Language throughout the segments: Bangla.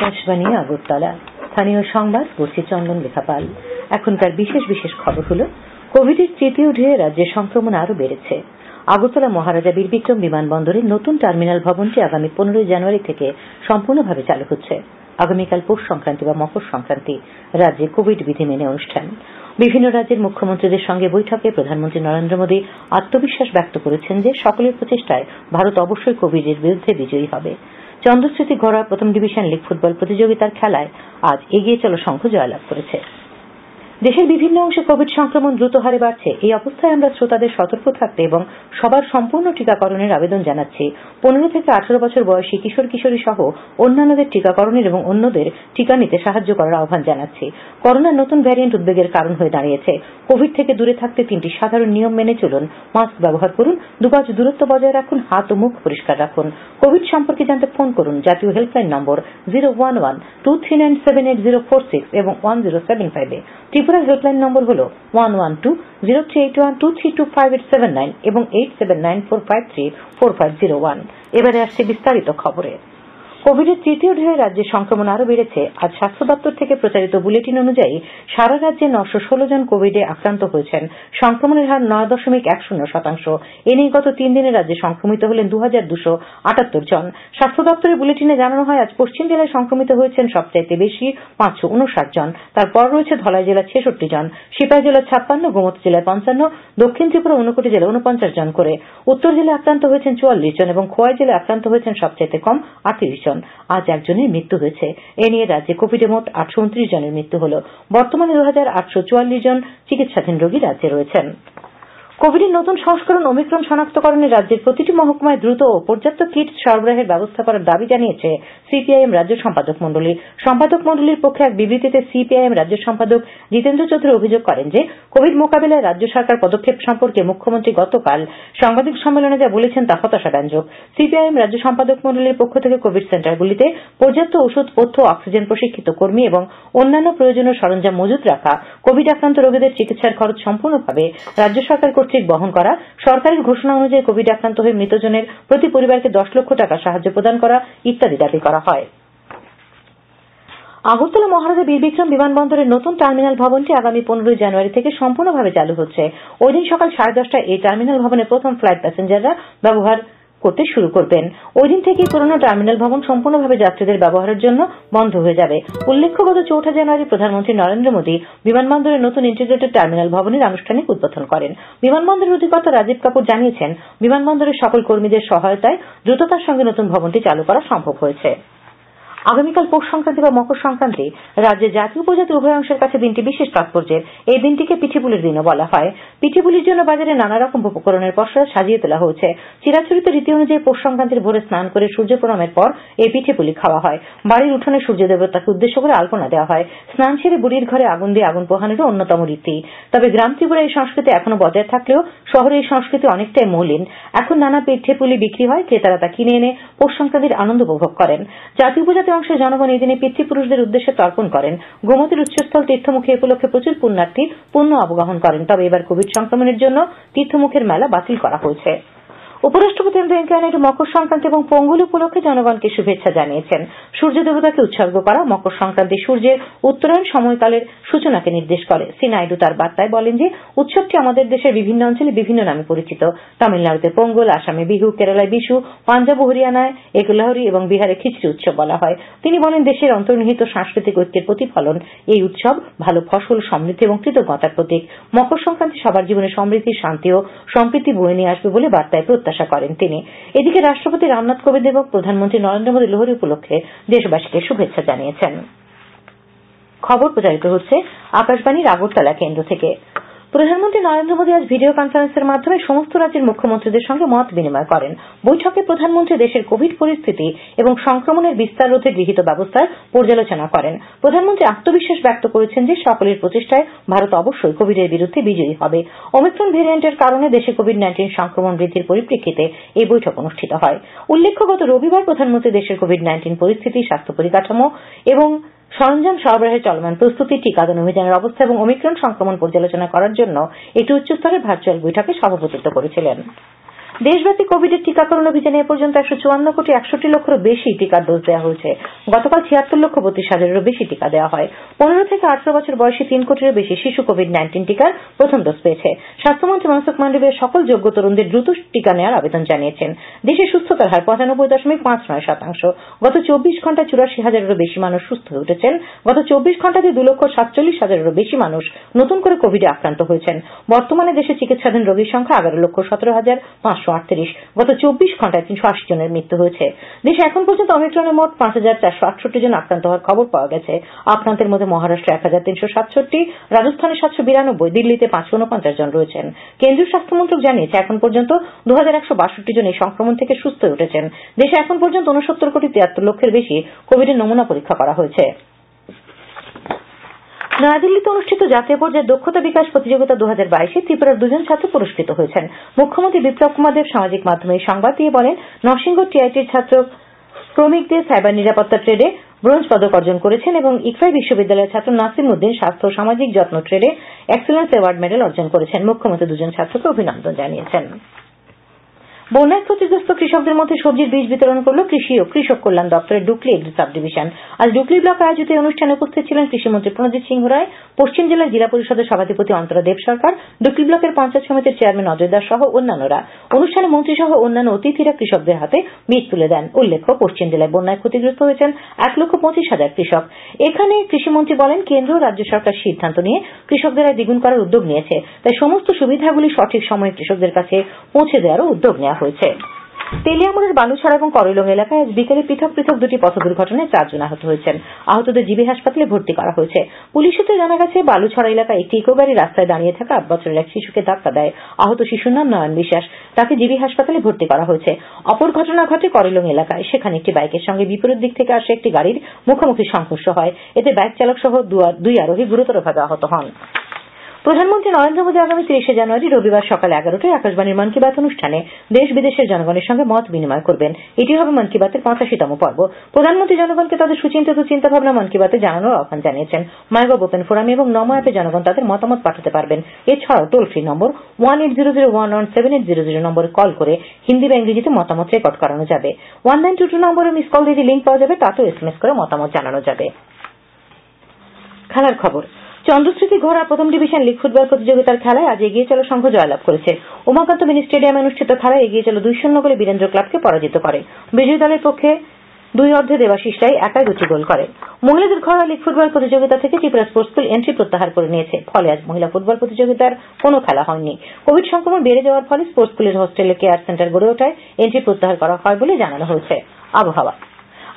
আকাশবাণী আগরতলা। স্থানীয় সংবাদ পড়ছি চন্দন, লেখাপাল। এখনকার বিশেষ বিশেষ খবর হল, কোভিডের তৃতীয় ঢেউয়ে রাজ্যে সংক্রমণ আরও বেড়েছে। আগরতলা মহারাজা বীরবিক্রম বিমানবন্দরের নতুন টার্মিনাল ভবনটি আগামী পনেরোই জানুয়ারি থেকে সম্পূর্ণভাবে চালু হচ্ছে। আগামীকাল পৌষ সংক্রান্তি বা মকর সংক্রান্তি রাজ্যে কোভিড বিধি মেনে অনুষ্ঠান। বিভিন্ন রাজ্যের মুখ্যমন্ত্রীদের সঙ্গে বৈঠকে প্রধানমন্ত্রী নরেন্দ্র মোদী আত্মবিশ্বাস ব্যক্ত করেছেন যে সকলের প্রচেষ্টায় ভারত অবশ্যই কোভিডের বিরুদ্ধে বিজয়ী হবে। চন্দ্রস্মৃতি ঘরোয়া প্রথম ডিভিশন লীগ ফুটবল প্রতিযোগিতার খেলায় আজ এগিয়ে চলো সংঘ জয়লাভ করেছে। দেশের বিভিন্ন অংশে কোভিড সংক্রমণ দ্রুত হারে বাড়ছে। এই অবস্থায় আমরা শ্রোতাদের সতর্ক থাকতে এবং সবার সম্পূর্ণ টিকাকরণের আবেদন জানাচ্ছি। পনেরো থেকে আঠারো বছর বয়সী কিশোর কিশোরী সহ অন্যান্যদের টিকাকরণের এবং অন্যদের টিকা নিতে সাহায্য করার আহ্বান জানাচ্ছি। করোনার নতুন ভ্যারিয়েন্ট উদ্বেগের কারণ হয়ে দাঁড়িয়েছে। কোভিড থেকে দূরে থাকতে তিনটি সাধারণ নিয়ম মেনে চলুন। মাস্ক ব্যবহার করুন। দুগজ দূরত্ব বজায় রাখুন। হাত ও মুখ পরিষ্কার রাখুন। কোভিড সম্পর্কে জানতে ফোন করুন। জাতীয় helpline number zero one one two three nine seven eight zero four six এবং ওয়ান জিরো সেভেন ফাইভে ত্রিপুরার হেল্পলাইন নম্বর হল one one two zero three eight one two three two five eight seven nine এবং eight seven nine four five three four five zero one এবারে আসছে বিস্তারিত খবরে। কোভিডের তৃতীয় ঢেউয়ে রাজ্যে সংক্রমণ আরও বেড়েছে। আজ স্বাস্থ্য দপ্তর থেকে প্রচারিত বুলেটিন অনুযায়ী সারা রাজ্যে নশো ষোলো জন কোভিডে আক্রান্ত হয়েছেন। সংক্রমণের হার নয় দশমিক এক শূন্য শতাংশ। এ নিয়ে গত তিন দিনে রাজ্যে সংক্রমিত হলেন দু হাজার দুশো আটাত্তর জন। স্বাস্থ্য দপ্তরের বুলেটিনে জানানো হয়, আজ পশ্চিম জেলায় সংক্রমিত হয়েছেন সবচাইতে বেশি পাঁচশো উনষাট জন। তারপর রয়েছে ধলাই জেলার ছেষট্টি জন, সিপাহী জেলার ছাপ্পান্ন, গোমতী জেলায় পঞ্চান্ন, দক্ষিণ ত্রিপুরা ঊনকোটি জেলায় উনপঞ্চাশ জন করে। উত্তর জেলায় আক্রান্ত হয়েছেন চুয়াল্লিশ জন এবং খোয়াই জেলায় আক্রান্ত হয়েছেন সবচাইতে কম আটত্রিশ জন। আজ একজনের মৃত্যু হয়েছে। এ নিয়ে রাজ্যে কোভিডে মোট আটশো উনত্রিশ জনের মৃত্যু হল। বর্তমানে দুহাজার আটশো চুয়াল্লিশ জন চিকিৎসাধীন রোগী রাজ্যে রয়েছেন। কোভিডের নতুন সংস্করণ ওমিক্রন শনাক্তকরণে রাজ্যের প্রতিটি মহকুমায় দ্রুত ও পর্যাপ্ত কিট সরবরাহের ব্যবস্থা করার দাবি জানিয়েছে সিপিআইএম রাজ্য সম্পাদক মন্ডলী সম্পাদক মন্ডলীর পক্ষে এক বিবৃতিতে সিপিআইএম রাজ্য সম্পাদক জিতেন্দ্র চৌধুরী অভিযোগ করেন যে, কোভিড মোকাবিলায় রাজ্য সরকার পদক্ষেপ সম্পর্কে মুখ্যমন্ত্রী গতকাল সাংবাদিক সম্মেলনে যা বলেছেন তা হতাশাব্যঞ্জক। সিপিআইএম রাজ্য সম্পাদক মন্ডলীর পক্ষ থেকে কোভিড সেন্টারগুলিতে পর্যাপ্ত ওষুধ, পথ্য, অক্সিজেন প্রশিক্ষিত কর্মী এবং অন্যান্য প্রয়োজনীয় সরঞ্জাম মজুত রাখা, কোভিড আক্রান্ত রোগীদের চিকিৎসার খরচ সম্পূর্ণভাবে রাজ্য সরকার বহন করা, সরকারের ঘোষণা অনুযায়ী কোভিড আক্রান্ত হয়ে মৃতজনের প্রতি পরিবারকে দশ লক্ষ টাকা সাহায্য প্রদান করা ইত্যাদি দাবি করা হয়। আগরতলা মহারাজা বীরবিক্রম বিমানবন্দরের নতুন টার্মিনাল ভবনটি আগামী পনেরোই জানুয়ারি থেকে সম্পূর্ণভাবে চালু হচ্ছে। ওইদিন সকাল সাড়ে দশটায় এই টার্মিনাল ভবনে প্রথম ফ্লাইট প্যাসেঞ্জাররা ব্যবহার করতে শুরু করবেন। ওইদিন থেকেই পুরনো টার্মিনাল ভবন সম্পূর্ণভাবে যাত্রীদের ব্যবহারের জন্য বন্ধ হয়ে যাবে। উল্লেখ্য, গত চৌঠা জানুয়ারি প্রধানমন্ত্রী নরেন্দ্র মোদী বিমানবন্দরের নতুন ইন্টিগ্রেটেড টার্মিনাল ভবনের আনুষ্ঠানিক উদ্বোধন করেন। বিমানবন্দরের অধিকর্তা রাজীব কাপুর জানিয়েছেন, বিমানবন্দরের সকল কর্মীদের সহায়তায় দ্রুততার সঙ্গে নতুন ভবনটি চালু করা সম্ভব হয়েছে। আগামীকাল পৌষ সংক্রান্তি বা মকর সংক্রান্তি রাজ্যের জাতি উপজাতি উভয় অংশের কাছে দিনটি বিশেষ তাৎপর্যের। এই দিনটিকে পিঠিপুলির দিনও বলা হয়। পিঠিপুলির জন্য বাজারে নানা রকম উপকরণের পসরা সাজিয়ে তোলা হয়েছে। চিরাচরিত রীতি অনুযায়ী পৌষ সংক্রান্তির ভোরে স্নান করে সূর্য প্রণামের পর এই পিঠেপুলি খাওয়া হয়। বাড়ির উঠোনে সূর্য দেবতাকে উদ্দেশ্য করে আলপনা দেওয়া হয়। স্নান সেরে বুড়ির ঘরে আগুন দিয়ে আগুন পোহানোরও অন্যতম রীতি। তবে গ্রাম ত্রিপুরা এই সংস্কৃতি এখনও বজায় থাকলেও শহরে এই সংস্কৃতি অনেকটাই মলিন। এখন নানা পিঠেপুলি বিক্রি হয়, ক্রেতারা তা কিনে এনে পৌষ সংক্রান্তির আনন্দ উপভোগ করেন। জাতি উপজাতি অংশের জনগণ এদিনে পিতৃপুরুষদের উদ্দেশ্যে তর্পণ করেন। গোমতীর উৎসস্থল তীর্থমুখী উপলক্ষে প্রচুর পুণ্যার্থী, পুণ্য অবগাহন করেন। তবে এবার কোভিড সংক্রমণের জন্য তীর্থমুখের মেলা বাতিল করা হয়েছে। উপরাষ্ট্রপতি এম ভেঙ্কাইয়া নাইডু মকর সংক্রান্তি এবং পোঙ্গল উপলক্ষে জনগণকে শুভেচ্ছা জানিয়েছেন। সূর্য দেবতাকে উৎসর্গ করা মকর সংক্রান্তি সূর্যের উত্তরায়ণ সময়কালের সূচনাকে নির্দেশ করে। শ্রী নাইডু তার বার্তায় বলেন যে, উৎসবটি আমাদের দেশের বিভিন্ন অঞ্চলে বিভিন্ন নামে পরিচিত। তামিলনাড়ুতে পোঙ্গল, আসামে বিহু, কেরালায় বিশু, পাঞ্জাব ও হরিয়ানায় একলহরি এবং বিহারে খিচড়ি উৎসব বলা হয়। তিনি বলেন, দেশের অন্তর্নিহিত সাংস্কৃতিক ঐক্যের প্রতিফলন এই উৎসব ভালো ফসল, সমৃদ্ধি এবং কৃতজ্ঞতার প্রতীক। মকর সংক্রান্তি সবার জীবনে সমৃদ্ধি, শান্তি ও সম্প্রীতি বয়ে নিয়ে আসবে বলে বার্তায় প্রত্যাশা প্রত্যাশা করেন তিনি। এদিকে রাষ্ট্রপতি রামনাথ কোবিন্দ এবং প্রধানমন্ত্রী নরেন্দ্র মোদী লোহরী উপলক্ষে দেশবাসীকে শুভেচ্ছা জানিয়েছেন। প্রধানমন্ত্রী নরেন্দ্র মোদী আজ ভিডিও কনফারেন্সের মাধ্যমে সমস্ত রাজ্যের মুখ্যমন্ত্রীদের সঙ্গে মত বিনিময় করেন। বৈঠকে প্রধানমন্ত্রী দেশের কোভিড পরিস্থিতি এবং সংক্রমণের বিস্তার রোধে গৃহীত ব্যবস্থার পর্যালোচনা করেন। প্রধানমন্ত্রী আত্মবিশ্বাস ব্যক্ত করেছেন যে সকলের প্রচেষ্টায় ভারত অবশ্যই কোভিডের বিরুদ্ধে বিজয়ী হবে। অমিক্রন ভেরিয়েন্টের কারণে দেশে কোভিড নাইন্টিন সংক্রমণ বৃদ্ধির পরিপ্রেক্ষিতে এই বৈঠক অনুষ্ঠিত হয়। উল্লেখ্য, গত রবিবার প্রধানমন্ত্রী দেশের কোভিড নাইন্টিন পরিস্থিতি, স্বাস্থ্য পরিকাঠামো এবং সরঞ্জাম সরবরাহের চলমান প্রস্তুতি, টিকাদান অভিযানের অবস্থা এবং ওমিক্রন সংক্রমণ পর্যালোচনা করার জন্য একটি উষ্চস্তরের ভার্চুয়াল বৈঠকে সভাপতিত্ব করেছিলেন। দেশব্যাপী কোভিডের টিকাকরণ অভিযানে এ পর্যন্ত একশো চুয়ান্ন কোটি একষট্টি লক্ষেরও বেশি টিকার ডোজ দেওয়া হয়েছে। গতকাল ছিয়াত্তর লক্ষ বত্রিশ হাজারেরও বেশি টিকা দেওয়া হয়। পনেরো থেকে আঠারো বছর বয়সী তিন কোটিরও বেশি শিশু কোভিড নাইন্টিন টিকার প্রথম ডোজ পেয়েছে। স্বাস্থ্যমন্ত্রী মনসুখ মান্ডবিয়া সকল যোগ্য তরুণদের দ্রুত টিকা নেওয়ার আবেদন জানিয়েছেন। দেশে সুস্থতার হার পঁচানব্বই দশমিক পাঁচ নয় শতাংশ। গত চব্বিশ ঘন্টায় চুরাশি হাজারেরও বেশি মানুষ সুস্থ হয়ে উঠেছেন। গত চব্বিশ ঘন্টাতে দু লক্ষ সাতচল্লিশ হাজারেরও বেশি মানুষ নতুন করে কোভিডে আক্রান্ত হয়েছেন। বর্তমানে দেশে চিকিৎসাধীন রোগীর সংখ্যা এগারো লক্ষ সতেরো হাজার পাঁচশো আটত্রিশ গত চব্বিশ ঘন্টায় তিনশো আশি জনের মৃত্যু হয়েছে। দেশে এখন পর্যন্ত অমিক্রণে মোট পাঁচ হাজার চারশো আটষট্টি জন আক্রান্ত হওয়ার খবর পাওয়া গেছে। আক্রান্তের মধ্যে মহারাষ্ট্রে এক হাজার তিনশো সাতষট্টি, রাজস্থানে সাতশো বিরানব্বই, দিল্লিতে পাঁচশো উনপঞ্চাশ জন রয়েছেন। কেন্দ্রীয় স্বাস্থ্যমন্ত্রক জানিয়েছে, এখন পর্যন্ত দু হাজার একশো বাষট্টি জন এই সংক্রমণ থেকে সুস্থ হয়ে উঠেছেন। দেশে এখন পর্যন্ত উনসত্তর কোটি তিয়াত্তর লক্ষের বেশি কোভিডের নমুনা পরীক্ষা করা হয়েছে। নয়াদিল্লিতে অনুষ্ঠিত জাতীয় পর্যায়ে দক্ষতা বিকাশ প্রতিযোগিতা দু হাজার বাইশে ত্রিপুরার দুজন ছাত্র পুরস্কৃত হয়েছেন। মুখ্যমন্ত্রী বিপ্লব কুমার দেব সামাজিক মাধ্যমে এই সংবাদ দিয়ে বলেন, নরসিংহ টিআইটির ছাত্র ক্রমিক দে সাইবার নিরাপত্তা ট্রেডে ব্রোঞ্জ পদক অর্জন করেছেন এবং ইকফাই বিশ্ববিদ্যালয়ের ছাত্র নাসিম উদ্দিন স্বাস্থ্য ও সামাজিক যত্ন ট্রেডে এক্সেলেন্স অ্যাওয়ার্ড মেডেল অর্জন করেছেন। মুখ্যমন্ত্রী দুজন ছাত্রকে অভিনন্দন জানিয়েছেন। বন্যায় ক্ষতিগ্রস্ত কৃষকদের মধ্যে সবজির বীজ বিতরণ করল কৃষি ও কৃষক কল্যাণ দপ্তরের ডুকলি এগ্রি সাব ডিভিশন আজ ডুকলি ব্লক আয়োজিত এই অনুষ্ঠানে উপস্থিত ছিলেন কৃষিমন্ত্রী প্রণজিৎ সিংহ রায়, পশ্চিম জেলার জেলা পরিষদের সভাধিপতি অন্তরা দেব সরকার, ডুকলি ব্লকের পঞ্চায়েত সমিতির চেয়ারম্যান অজয় দাস সহ অন্যান্যরা। অনুষ্ঠানে মন্ত্রী সহ অন্যান্য অতিথিরা কৃষকদের হাতে বীজ তুলে দেন। উল্লেখ্য, পশ্চিম জেলায় বন্যায় ক্ষতিগ্রস্ত হয়েছেন এক লক্ষ পঁচিশ হাজার কৃষক। এখানে কৃষিমন্ত্রী বলেন, কেন্দ্র রাজ্য সরকার সিদ্ধান্ত নিয়ে কৃষকদের আয় দ্বিগুণ করার উদ্যোগ নিয়েছে। তাই সমস্ত সুবিধাগুলি সঠিক সময়ে কৃষকদের কাছে পৌঁছে দেওয়ারও উদ্যোগ নেওয়া তেলিয়ামুড়ের বালুছড়া এবং করইলং এলাকায় আজ বিকেলে পৃথক পৃথক দুটি পথ দুর্ঘটনায় চারজন আহত হয়েছেন। আহতদের জিবি হাসপাতালে ভর্তি করা হয়েছে। পুলিশ সূত্রে জানা গেছে, বালুছড়া এলাকায় একটি ইকো গাড়ি রাস্তায় দাঁড়িয়ে থাকা আট বছরের এক শিশুকে ধাক্কা দেয়। আহত শিশুর নাম নয়ন বিশ্বাস। তাকে জিবি হাসপাতালে ভর্তি করা হয়েছে। অপর ঘটনা ঘটে করইলং এলাকায়। সেখানে একটি বাইকের সঙ্গে বিপরীত দিক থেকে আসা একটি গাড়ির মুখোমুখি সংঘর্ষ হয়। এতে বাইক চালক সহ দুই আরোহী গুরুতরভাবে আহত হন। প্রধানমন্ত্রী নরেন্দ্র মোদী আগামী তিরিশে জানুয়ারি রবিবার সকাল এগারোটায় আকাশবাণীর মন কি বাত অনুষ্ঠানে দেশ বিদেশের জনগণের সঙ্গে মত বিনিময় করবেন। এটি হবে মন কি বাতের পঁচাশিতম পর্ব। প্রধানমন্ত্রী জনগণকে তাদের সুচিন্তিত চিন্তাভাবনা মন কি বাতে জানানোর আহ্বান জানিয়েছেন। মাইগভ ওপেন ফোরামে এবং নমো অ্যাপে জনগণ তাদের মতামত পাঠাতে পারবেন। এছাড়াও toll free number one eight zero zero one one seven eight zero zero নম্বরে কল করে হিন্দি বা ইংরেজিতে মতামত রেকর্ড করানো যাবে। ওয়ান নাইন টু টু নম্বরে মিস কল দিয়ে লিঙ্ক পাওয়া যাবে, তাতেও এস এম এস করে মতামত জানানো যাবে। খেলার খবর। চন্দ্রস্মৃতি ঘোড়া প্রথম ডিভিশন লিগ ফুটবল প্রতিযোগিতার খেলায় আজ এগিয়ে চলো সংঘ জয়লাভ করেছে। উমাকান্ত মিনি স্টেডিয়ামে অনুষ্ঠিত খেলায় এগিয়ে চলো দুই শূন্য গোলে বীরেন্দ্র ক্লাবকে পরাজিত করে। বিজয়ী দলের পক্ষে দুই অর্ধে দেবাশিস রায় একাই দুটি গোল করে। মহিলাদের ঘরোয়া লিগ ফুটবল প্রতিযোগিতা থেকে ত্রিপুরা স্পোর্টস স্কুল এন্ট্রি প্রত্যাহার করে নিয়েছে। ফলে আজ মহিলা ফুটবল প্রতিযোগিতার কোনো খেলা হয়নি। কোভিড সংক্রমণ বেড়ে যাওয়ার ফলে স্পোর্টস স্কুলের হোস্টেলে কেয়ার সেন্টার গড়ে ওঠায় এন্ট্রি প্রত্যাহার করা হয় বলে জানানো হয়েছে। আবহাওয়া।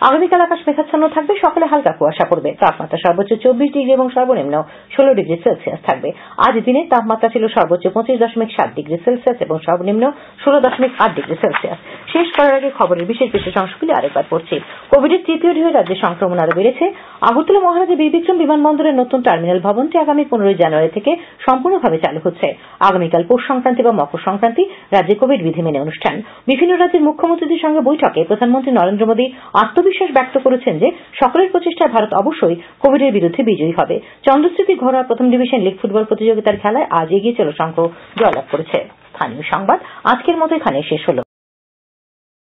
আগামীকাল আকাশ মেঘাচ্ছন্ন থাকবে, সকালে হালকা কুয়াশা পড়বে। তাপমাত্রা সর্বোচ্চ চব্বিশ ডিগ্রি এবং সর্বনিম্ন ষোলো ডিগ্রি সেলসিয়াস থাকবে। আজ দিনের তাপমাত্রা ছিল সর্বোচ্চ পঁচিশ দশমিক সাত ডিগ্রি সেলসিয়াস এবং সর্বনিম্ন ষোলো দশমিক আট ডিগ্রি সেলসিয়াস। শেষ করার আগে খবরের বিশেষ বিশেষ অংশগুলি আরেকবার পড়ছি। কোভিডের তৃতীয় ঢেউ রাজ্যে সংক্রমণ আরও বেড়েছে। আগরতলা মহারাজা বীরবিক্রম বিমানবন্দরের নতুন টার্মিনাল ভবনটি আগামী পনেরোই জানুয়ারি থেকে সম্পূর্ণভাবে চালু হচ্ছে। আগামীকাল পৌষ সংক্রান্তি বা মকর সংক্রান্তি রাজ্যে কোভিড বিধি মেনে অনুষ্ঠান। বিভিন্ন রাজ্যের মুখ্যমন্ত্রীদের সঙ্গে বৈঠকে প্রধানমন্ত্রী নরেন্দ্র মোদী আত্মবিশ্বাস ব্যক্ত করেছেন যে সকলের প্রচেষ্টায় ভারত অবশ্যই কোভিডের বিরুদ্ধে বিজয়ী হবে। চন্দ্রস্মৃতি ঘরোয়া প্রথম ডিভিশন লীগ ফুটবল প্রতিযোগিতার খেলায় আজ এগিয়ে চলো সংঘ জয়লাভ করেছে।